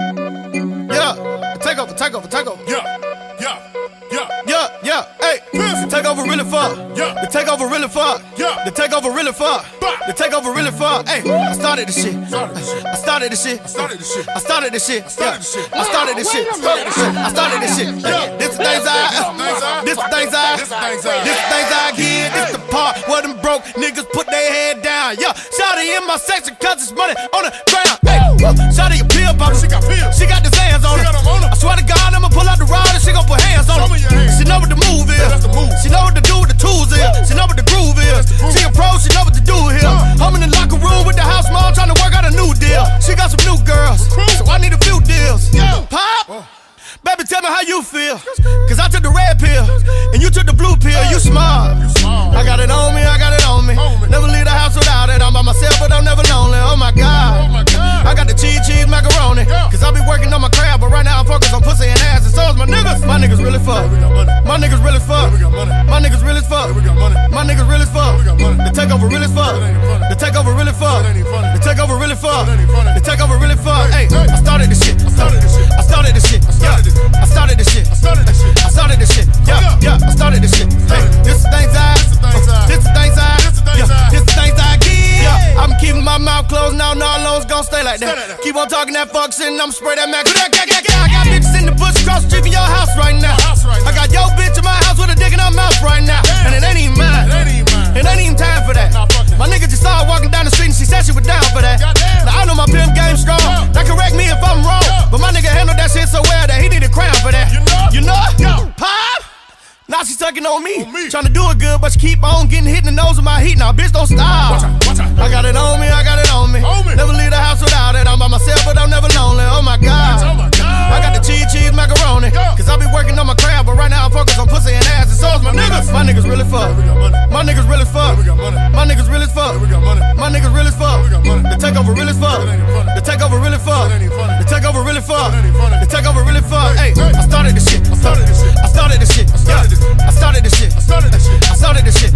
Yeah, take over, take over, take over. Yeah, yeah, yeah. Yeah, yeah, hey. The takeover really fuck. Yeah. The takeover really fuck. Yeah. The takeover really. Bah. The takeover really fuck. Hey, I started this shit. Started this shit. I started this shit. I started this shit. I started this shit. I started this shit. Wait a minute. I started this shit. This the things I. This things I. This things I- This things I part them broke niggas put their head down. Yeah. Shawty in my section cause it's money on the ground. Hey, Shawty a pill popper. She got pills. She got the hands on her. got 'em on her. I swear to God, I'ma pull out the rod and she gon' put hands on her. your hands. She know what the move is. the move. She know what to do with the tools is. She know what the groove is. the groove. She a pro, she know what to do here. Uh. I'm in the locker room with the house mom trying to work out a new deal. She got some new girls, so I need a few deals. Yeah. Pop, baby, tell me how you feel. Cause I took the red pill and you took the blue pill. You smart. I got it on me, I got it on me. Never leave the house without it. I'm by myself, but I'm never lonely. Oh my God. Oh. I got the cheese, cheese, macaroni. Cause I be working on my crab, but right now I'm focused on pussy and ass. And so is my niggas. My niggas really fuck. We got money. My niggas really fuck. we got money. My niggas really fuck. We got money. My niggas really fuck. we got money. The takeover really fuck. That ain't funny. The takeover now. No, loans gon' stay like that. Stay like that. Keep on talking that fuck shit, and I'm spray that Mac. I got bitches in the bush across the street from your house right now. I got your bitch in my house with a dick in her mouth right now, and it ain't even mine. It ain't even mine. It ain't even time for that. Nah, fuck that. My nigga just saw her walking down the street and she said she was down for that. Now I know my pimp game strong. Now correct me if I'm wrong. But my nigga handled that shit so well that he need a crown for that. You know? You know? Yeah. Pop! Now she sucking on me. On me. Trying to do it good, but she keep on getting hit in the nose with my heat. Now, bitch, don't stop. Watch out, watch out. I got it on me, I myself, but I'm never lonely. Oh my God. Oh my God. I got the cheese, cheese, macaroni. Yeah. Cause I be working on my crab, but right now I'm focused on pussy and ass. And so is my niggas. My niggas really fuck. We got money. My niggas really fuck. We got money. My niggas really fuck. We got money. My niggas really fuck. We got money. The takeover really fuck. That ain't even. The takeover really fuck. That ain't even. The takeover really fuck. That ain't funny. The takeover really fuck. Hey. I started this shit. I started this shit. I started this shit. started Yeah. this- I started this shit. I started this shit. I started this shit.